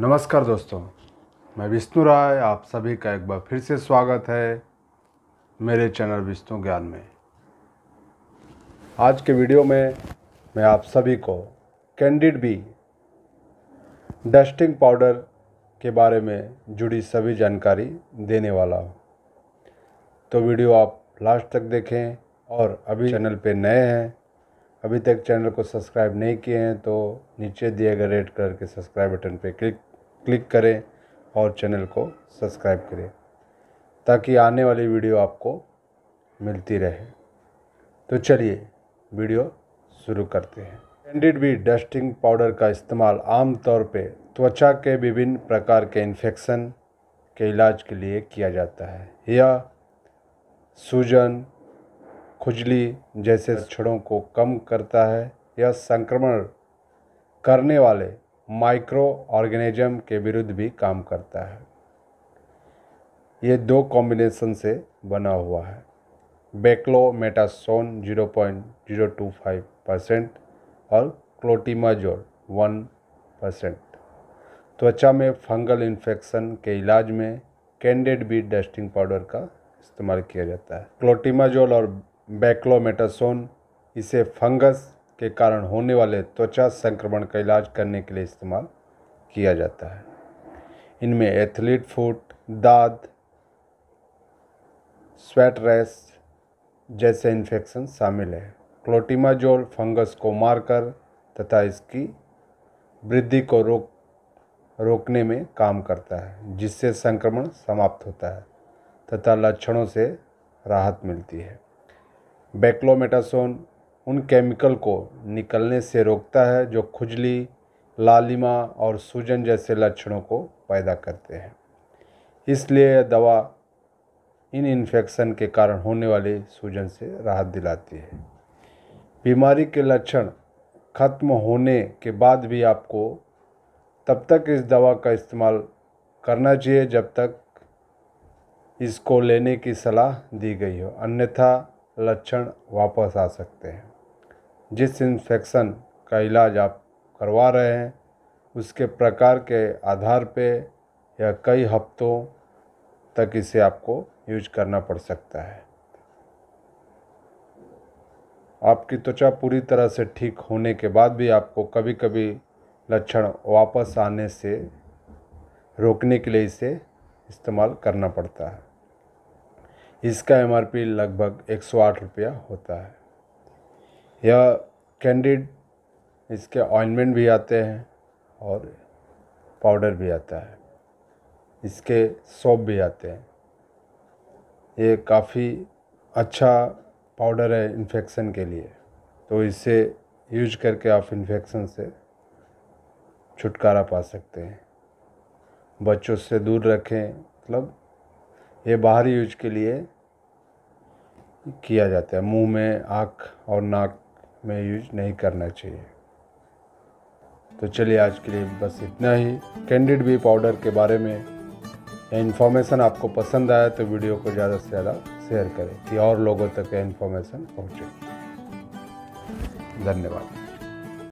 नमस्कार दोस्तों, मैं विष्णु राय, आप सभी का एक बार फिर से स्वागत है मेरे चैनल विष्णु ज्ञान में। आज के वीडियो में मैं आप सभी को कैंडिड बी, डस्टिंग पाउडर के बारे में जुड़ी सभी जानकारी देने वाला हूँ। तो वीडियो आप लास्ट तक देखें और अभी चैनल पे नए हैं, अभी तक चैनल को सब्सक्राइब नहीं किए हैं तो नीचे दिए गए रेड कलर के सब्सक्राइब बटन पे क्लिक क्लिक करें और चैनल को सब्सक्राइब करें, ताकि आने वाली वीडियो आपको मिलती रहे। तो चलिए वीडियो शुरू करते हैं। कैंडिड बी डस्टिंग पाउडर का इस्तेमाल आम तौर पे त्वचा के विभिन्न प्रकार के इन्फेक्शन के इलाज के लिए किया जाता है। यह सूजन, खुजली जैसे लक्षणों को कम करता है यह संक्रमण करने वाले माइक्रो ऑर्गेनिज्म के विरुद्ध भी काम करता है। ये दो कॉम्बिनेशन से बना हुआ है। बेक्लोमेटासोन 0.025 परसेंट और क्लोटीमाजोल 1 परसेंट त्वचा में फंगल इन्फेक्शन के इलाज में कैंडेड बी डस्टिंग पाउडर का इस्तेमाल किया जाता है। क्लोटीमाजोल और बैक्लोमेटासोन इसे फंगस के कारण होने वाले त्वचा संक्रमण का इलाज करने के लिए इस्तेमाल किया जाता है। इनमें एथलीट फुट, दाद, स्वेट रैश जैसे इन्फेक्शन शामिल है। क्लोटीमाजोल फंगस को मारकर तथा इसकी वृद्धि को रोक, रोकने में काम करता है, जिससे संक्रमण समाप्त होता है तथा लक्षणों से राहत मिलती है। बैक्लोमेटासोन उन केमिकल को निकलने से रोकता है जो खुजली, लालिमा और सूजन जैसे लक्षणों को पैदा करते हैं। इसलिए यह दवा इन इन्फेक्शन के कारण होने वाली सूजन से राहत दिलाती है। बीमारी के लक्षण खत्म होने के बाद भी आपको तब तक इस दवा का इस्तेमाल करना चाहिए जब तक इसको लेने की सलाह दी गई हो। अन्यथा लक्षण वापस आ सकते हैं। जिस इन्फेक्शन का इलाज आप करवा रहे हैं, उसके प्रकार के आधार पे या कई हफ्तों तक इसे आपको यूज़ करना पड़ सकता है। आपकी त्वचा पूरी तरह से ठीक होने के बाद भी आपको कभी कभी लक्षण वापस आने से रोकने के लिए इसे इस्तेमाल करना पड़ता है। इसका एमआरपी लगभग 108 रुपया होता है। यह कैंडिड इसके ऑइंटमेंट भी आते हैं और पाउडर भी आता है। इसके सोप भी आते हैं। ये काफ़ी अच्छा पाउडर है इन्फेक्शन के लिए। तो इसे यूज़ करके आप इन्फेक्शन से छुटकारा पा सकते हैं। बच्चों से दूर रखें मतलब ये बाहरी यूज़ के लिए किया जाता है। मुँह में, आँख और नाक में यूज़ नहीं करना चाहिए। तो चलिए आज के लिए बस इतना ही। कैंडिड बी पाउडर के बारे में इन्फॉर्मेशन आपको पसंद आया तो वीडियो को ज़्यादा से ज़्यादा शेयर करें कि और लोगों तक यह इन्फॉर्मेशन पहुँचे। धन्यवाद।